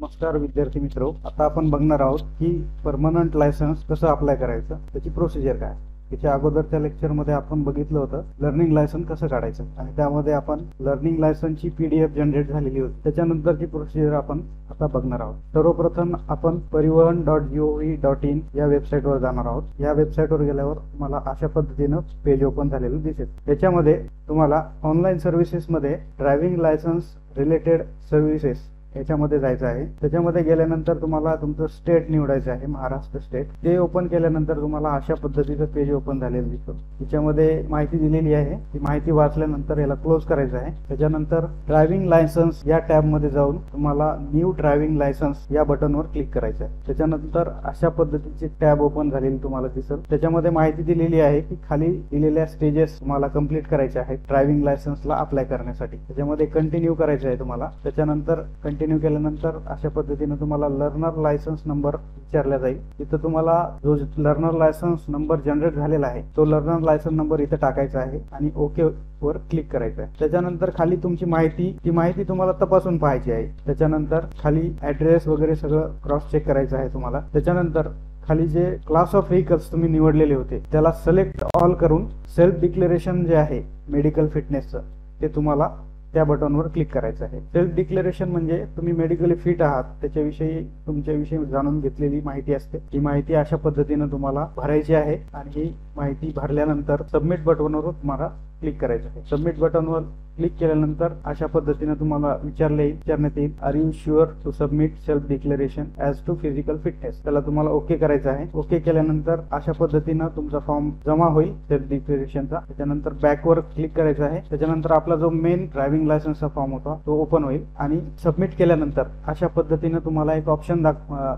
नमस्कार विद्यार्थी मित्र आता आपण बघणार आहोत की परमनंट लायसन्स कसं अप्लाय करायचं त्याची प्रोसिजर काय. त्याच्या अगोदरच्या लेक्चरमध्ये आपण बघितलं होतं लर्निंग लायसन कसं काढायचं. आणि त्यामध्ये आपण लर्निंग लायसनची पीडीएफ जनरेट झालेली होती. त्याच्यानंतरची प्रोसिजर आपण आता बघणार आहोत. सर्वप्रथम आपण परिवहन डॉट जीओव्ही डॉट इन या वेबसाईटवर जाणार आहोत. या वेबसाईटवर गेल्यावर तुम्हाला अशा पद्धतीनं पेज ओपन झालेलं दिसेल. त्याच्यामध्ये तुम्हाला ऑनलाईन सर्व्हिसेसमध्ये ड्रायव्हिंग लायसन्स रिलेटेड सर्व्हिसेस याच्यामध्ये जायचं आहे. त्याच्यामध्ये गेल्यानंतर तुम्हाला तुमचं स्टेट निवडायचं आहे महाराष्ट्र स्टेट ते ओपन केल्यानंतर तुम्हाला अशा पद्धतीचं पेज ओपन झालेलं दिसतं. त्याच्यामध्ये माहिती दिलेली आहे. ती माहिती वाचल्यानंतर याला क्लोज करायचं आहे. त्याच्यानंतर ड्रायव्हिंग लायसन्स या टॅबमध्ये जाऊन तुम्हाला न्यू ड्रायव्हिंग लायसन्स या बटनवर क्लिक करायचं आहे. त्याच्यानंतर अशा पद्धतीची टॅब ओपन झालेली तुम्हाला दिसेल. त्याच्यामध्ये माहिती दिलेली आहे की खाली दिलेल्या स्टेजेस तुम्हाला कंप्लीट करायचे आहेत. ड्रायव्हिंग लायसन्सला अप्लाय करण्यासाठी. त्याच्यामध्ये कंटिन्यू करायचं आहे तुम्हाला. त्याच्यानंतर कंटिन्यू केल्यानंतर अशा पद्धतीने तुम्हाला लर्नर लायसन्स नंबर विचारला जाईल. इथं तुम्हाला जो लर्नर लायसन्स नंबर जनरेट झालेला आहे तो लर्नर लायसन्स नंबर इथं टाकायचा आहे आणि ओके वर क्लिक करायचं आहे. त्याच्यानंतर खाली तुमची माहिती ती माहिती तुम्हाला तपासून पाहायची आहे. त्याच्यानंतर खाली ऍड्रेस वगैरे सगळं क्रॉस चेक करायचं आहे तुम्हाला. त्याच्यानंतर खाली जे क्लास ऑफ व्हेकल्स तुम्ही निवडलेले होते त्याला सिलेक्ट ऑल करून सेल्फ डिक्लेरेशन जे आहे मेडिकल फिटनेसचं ते तुम्हाला त्या बटनवर क्लिक करायचं आहे. सेल्फ डिक्लेरेशन म्हणजे तुम्ही मेडिकली फिट आहात त्याच्याविषयी तुमच्याविषयी जाणून घेतलेली माहिती असते. ही माहिती अशा पद्धतीने तुम्हाला भरायची आहे आणि ही माहिती भरल्यानंतर सबमिट बटनवर तुम्हाला क्लिक करायचं आहे. सबमिट बटनवर क्लिक केल्यानंतर अशा पद्धतीने तुम्हाला विचारले विचारण्यात येईल. Are you sure to submit self declaration as to physical fitness त्याला तुम्हाला ओके करायचं आहे. ओके केल्यानंतर अशा पद्धतीनं तुमचा फॉर्म जमा होईल सेल्फ डिक्लेरेशनचा त्याच्यानंतर बॅकवर क्लिक करायचं आहे. त्याच्यानंतर आपला जो मेन ड्रायव्हिंग लायसन्सचा फॉर्म होता तो ओपन होईल. आणि सबमिट केल्यानंतर अशा पद्धतीनं तुम्हाला एक ऑप्शन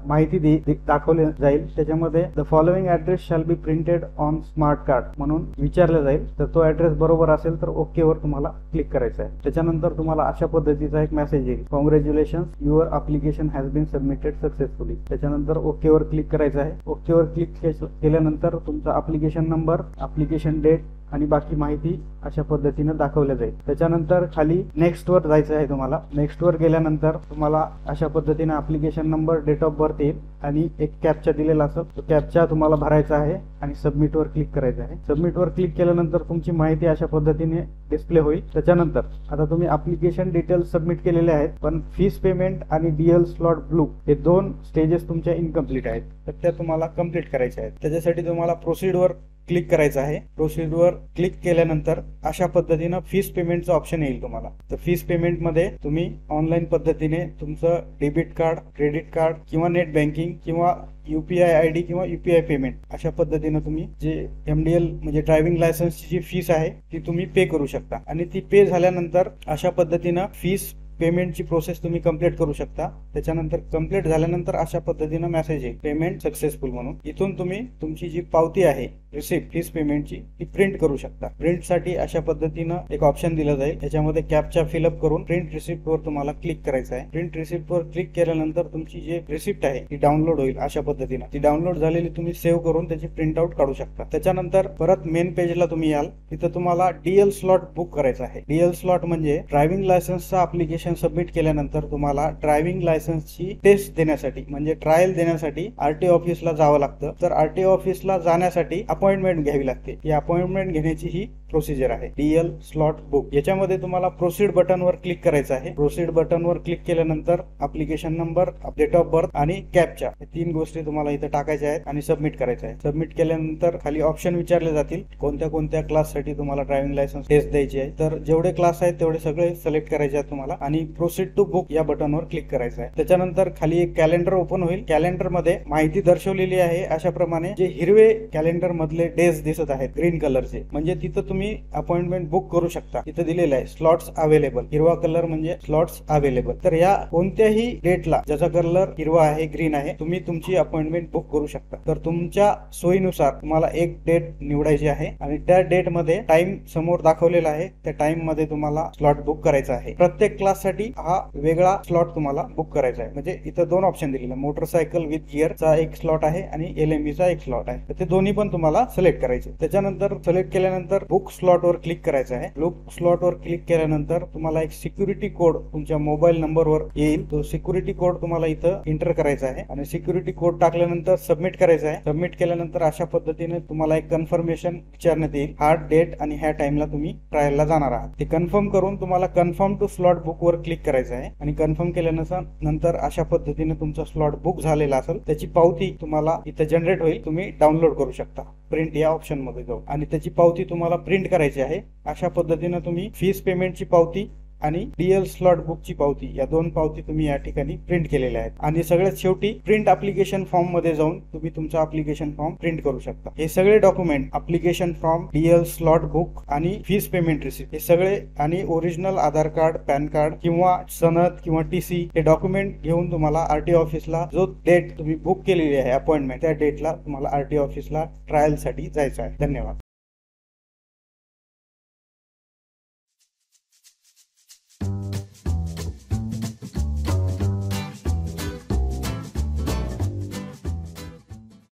माहिती दाखवले जाईल. त्याच्यामध्ये the following address shall be printed on smart card म्हणून विचारलं जाईल. तर तो ऍड्रेस बरोबर असेल तर ओके वर तुम्हाला क्लिक करायचं आहे त्याच्यानंतर तुम्हाला अशा पद्धतीचा एक मेसेज येईल. Congratulation your application has been submitted successfully त्याच्यानंतर ओकेवर क्लिक करायचं आहे. ओकेवर क्लिक केल्यानंतर तुमचा अप्लिकेशन नंबर अप्लिकेशन डेट आणि बाकी माहिती अशा पद्धतीने दाखवल्या जाईल. त्याच्यानंतर खाली नेक्स्ट वर जायचं आहे तुम्हाला. नेक्स्ट वर गेल्यानंतर तुम्हाला अशा पद्धतीने application number date of birth येईल आणि एक कॅपचा दिलेला असेल तो कॅपचा तुम्हाला भरायचा आहे आणि सबमिट वर क्लिक करायचं आहे. सबमिट वर क्लिक केल्यानंतर तुमची माहिती अशा पद्धतीने डिस्प्ले होईल. त्याच्यानंतर आता तुम्ही अप्लिकेशन डिटेल्स सबमिट केलेले आहेत पण फीस पेमेंट आणि डीएल स्लॉट ब्लू हे दोन स्टेजेस तुमच्या इनकम्प्लीट आहेत. तर त्या तुम्हाला कंप्लीट करायच्या आहेत. त्याच्यासाठी तुम्हाला प्रोसीड वर क्लिक करायचं आहे. प्रोसिजरवर क्लिक केल्यानंतर अशा पद्धतीनं फीस पेमेंटचं ऑप्शन येईल तुम्हाला. तर फीस पेमेंटमध्ये तुम्ही ऑनलाईन पद्धतीने तुमचं डेबिट कार्ड क्रेडिट कार्ड किंवा नेट बँकिंग किंवा युपीआय आय डी किंवा युपीआय पेमेंट अशा पद्धतीनं तुम्ही जे एमडीएल म्हणजे ड्रायव्हिंग लायसन्सची जी फीस आहे ती तुम्ही पे करू शकता. आणि ती पे झाल्यानंतर अशा पद्धतीनं फीस पेमेंटची प्रोसेस तुम्ही कंप्लीट करू शकता. त्याच्यानंतर कंप्लीट झाल्यानंतर अशा पद्धतीनं मेसेज येईल. पेमेंट सक्सेसफुल म्हणून. इथून तुम्ही तुमची जी पावती आहे रिसिप्ट फीस पेमेंटची ती प्रिंट करू शकता. प्रिंटसाठी अशा पद्धतीनं एक ऑप्शन दिलं जाईल. त्याच्यामध्ये कॅपचा फिलअप करून प्रिंट रिसिप्ट वर तुम्हाला क्लिक करायचं आहे. प्रिंट रिसिप्ट वर क्लिक केल्यानंतर तुमची जी रिसिप्ट आहे ती डाउनलोड होईल अशा पद्धतीनं. ती डाउनलोड झालेली तुम्ही सेव्ह करून त्याची प्रिंट आउट काढू शकता. त्याच्यानंतर परत मेन पेजला तुम्ही याल. तिथं तुम्हाला डीएल स्लॉट बुक करायचं आहे. डीएल स्लॉट म्हणजे ड्रायव्हिंग लायसन्सचं अप्लिकेशन सबमिट केल्यानंतर तुम्हाला ड्रायव्हिंग लायसन्सची टेस्ट देण्यासाठी म्हणजे ट्रायल देण्यासाठी आरटीओ ऑफिसला जावं लागतं. तर आरटीओ ऑफिसला जाण्यासाठी अपॉइंटमेंट घ्यावी लागते. ही अपॉइंटमेंट घेण्याची ही प्रोसिजर आहे. डीएल स्लॉट बुक याच्यामध्ये तुम्हाला प्रोसीड बटनवर क्लिक करायचं आहे. प्रोसीड बटनवर क्लिक केल्यानंतर application number date of birth आणि कॅपच्या तीन गोष्टी तुम्हाला इथे टाकायच्या आहेत आणि सबमिट करायचं आहे. सबमिट केल्यानंतर खाली ऑप्शन विचारले जातील. कोणत्या कोणत्या क्लाससाठी तुम्हाला ड्रायव्हिंग लायसन्स टेस्ट द्यायची आहे? तर जेवढे क्लास आहेत तेवढे सगळे सिलेक्ट करायचे आहेत तुम्हाला. आणि प्रोसीड टू बुक या बटनवर क्लिक करायचं आहे. त्याच्यानंतर खाली एक कॅलेंडर ओपन होईल. कॅलेंडरमध्ये माहिती दर्शवलेली आहे. अशा प्रमाणे जे हिरवे कॅलेंडर मधले डेज दिसत आहेत ग्रीन कलरचे म्हणजे तिथं तुम्ही तुम्ही अपॉइंटमेंट बुक करू शकता. तिथं दिलेलं आहे स्लॉट्स अवेलेबल हिरवा कलर म्हणजे स्लॉट्स अवेलेबल तर या कोणत्याही डेटला ज्याचा कलर हिरवा आहे ग्रीन आहे तुम्ही तुमची अपॉइंटमेंट बुक करू शकता. तर तुमच्या सोयीनुसार तुम्हाला एक डेट निवडायची आहे आणि त्या डेटमध्ये टाइम समोर दाखवलेला आहे. त्या टाइममध्ये तुम्हाला स्लॉट बुक करायचा आहे. प्रत्येक क्लाससाठी हा वेगळा स्लॉट तुम्हाला बुक करायचा आहे. म्हणजे इथं दोन ऑप्शन दिलेले. मोटरसायकल विथ गिअर चा एक स्लॉट आहे आणि एल चा एक स्लॉट आहे. तर ते दोन्ही पण तुम्हाला सिलेक्ट करायचे. त्याच्यानंतर सिलेक्ट केल्यानंतर बुक स्लॉट वर क्लिक करायचं आहे. लुक स्लॉट वर क्लिक केल्यानंतर तुम्हाला एक सिक्युरिटी कोड तुमच्या मोबाईल नंबरवर येईल. तो सिक्युरिटी कोड तुम्हाला इथं एंटर करायचा आहे. आणि सिक्युरिटी कोड टाकल्यानंतर सबमिट करायचा आहे. सबमिट केल्यानंतर अशा पद्धतीने तुम्हाला एक कन्फर्मेशन विचारण्यात येईल. हा डेट आणि ह्या टाइमला तुम्ही ट्रायलला जाणार आहात. ते कन्फर्म करून तुम्हाला कन्फर्म टू स्लॉट बुक वर क्लिक करायचं आहे. आणि कन्फर्म केल्यानंतर नंतर अशा पद्धतीने तुमचा स्लॉट बुक झालेला असेल त्याची पावती तुम्हाला इथं जनरेट होईल. तुम्ही डाउनलोड करू शकता. प्रिंट या ऑप्शनमध्ये जाऊ. आणि त्याची पावती तुम्हाला प्रिंट करायची आहे. अशा पद्धतीने तुम्ही फीस पेमेंटची पावती आणि डीएल स्लॉट बुकची पावती या दोन पावती तुम्ही या ठिकाणी प्रिंट केलेल्या आहेत. आणि सगळ्यात शेवटी प्रिंट अप्लिकेशन फॉर्ममध्ये जाऊन तुम्ही तुमचा अप्लिकेशन फॉर्म प्रिंट करू शकता. हे सगळे document application form DL slot book आणि फीस पेमेंट रिसिप्ट हे सगळे आणि original Aadhaar card PAN card किंवा सनद किंवा टीसी हे डॉक्युमेंट घेऊन तुम्हाला आरटीओ ऑफिसला जो डेट तुम्ही बुक केलेली आहे अपॉइंटमेंट त्या डेटला तुम्हाला आरटीओ ऑफिसला ट्रायलसाठी जायचं आहे. धन्यवाद.